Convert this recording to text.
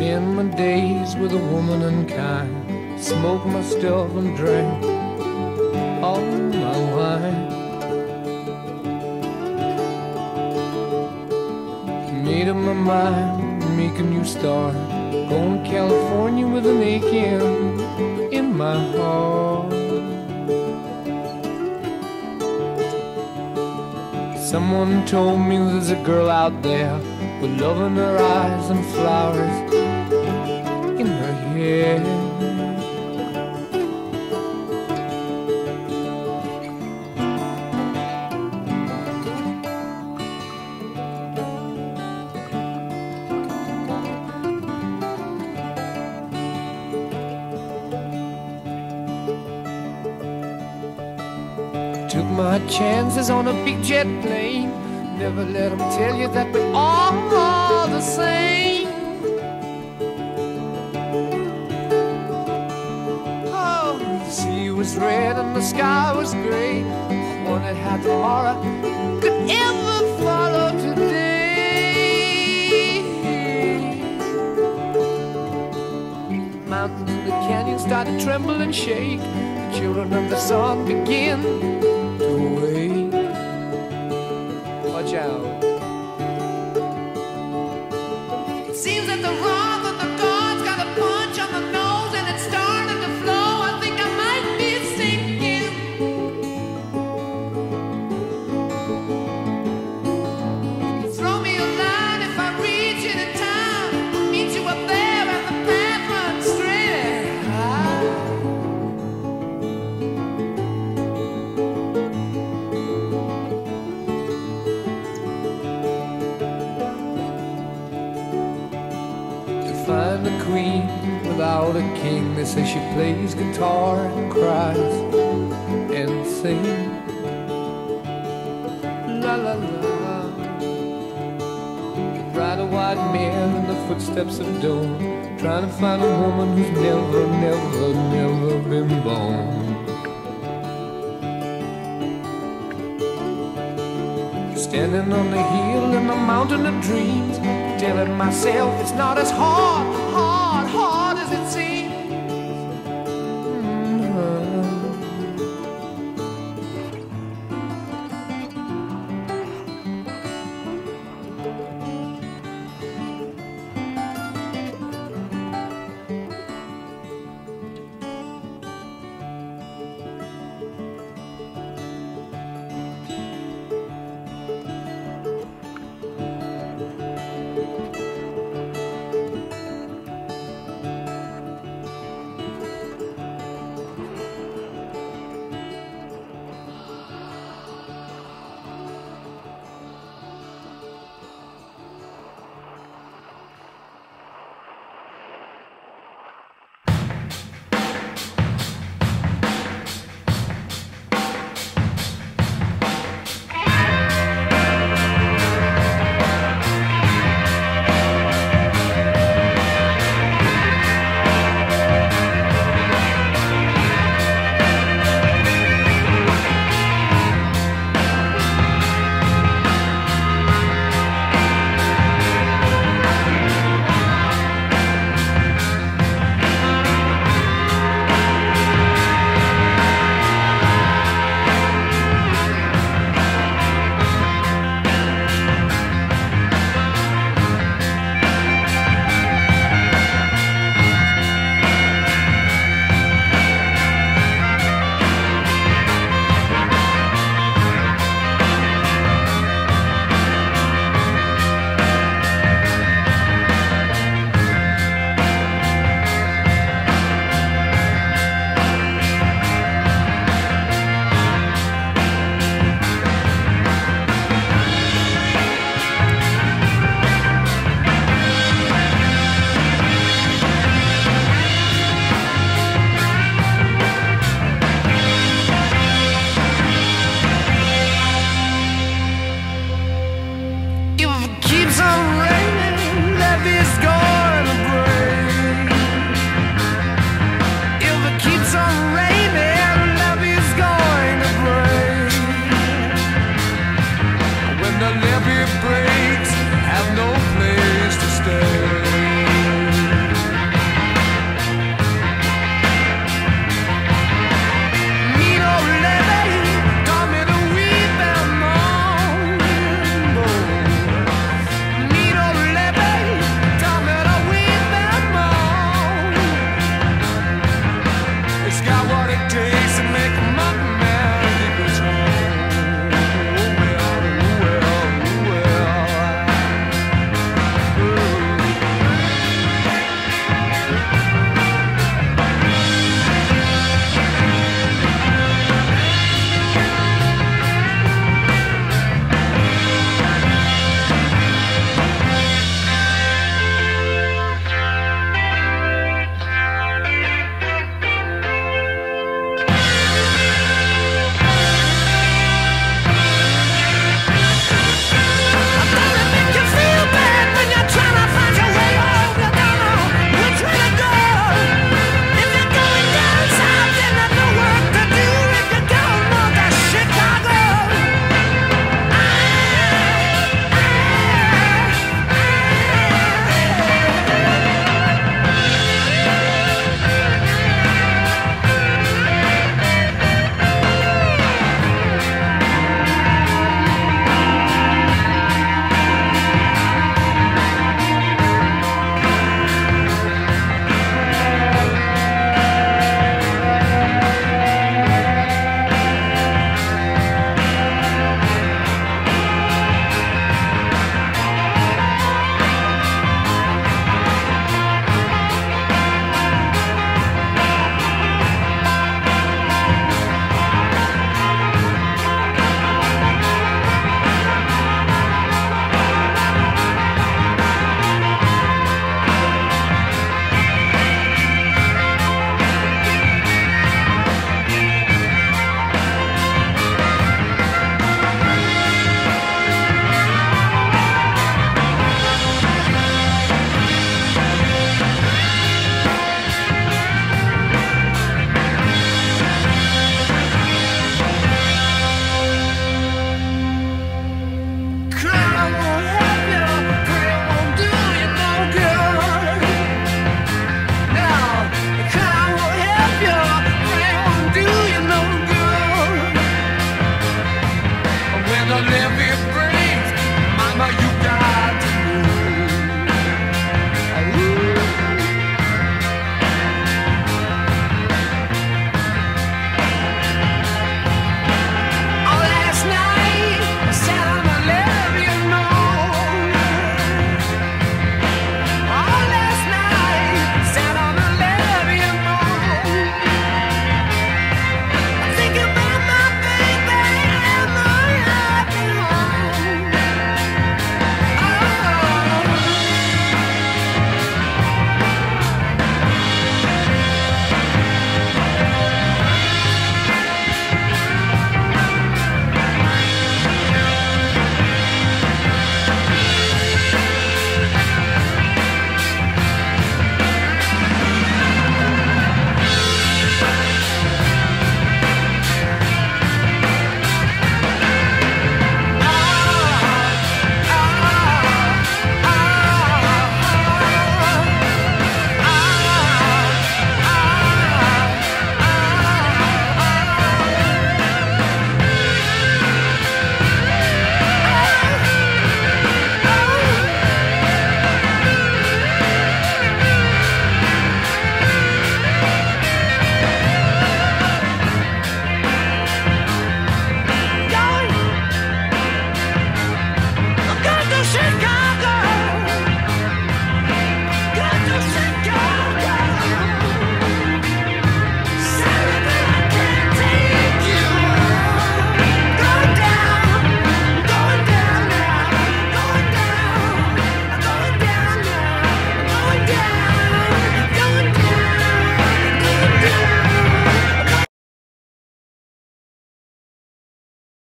Spend my days with a woman unkind. Smoke my stuff and drink all my wine. Made up my mind, make a new start. Going to California with an aching in my heart. Someone told me there's a girl out there with love in her eyes and flowers hair. Took my chances on a big jet plane. Never let them tell you that we're all the same. Was red and the sky was gray. I wondered how tomorrow could ever follow today. Mountains and the canyons started to tremble and shake. The children of the sun begin to wake. Watch out. It seems that the find a queen without a king. They say she plays guitar and cries and sings. La la la. Ride a white mare in the footsteps of dawn. Trying to find a woman who's never, never, never been born. Standing on the hill in the mountain of dreams, telling myself. It's not as hard, hard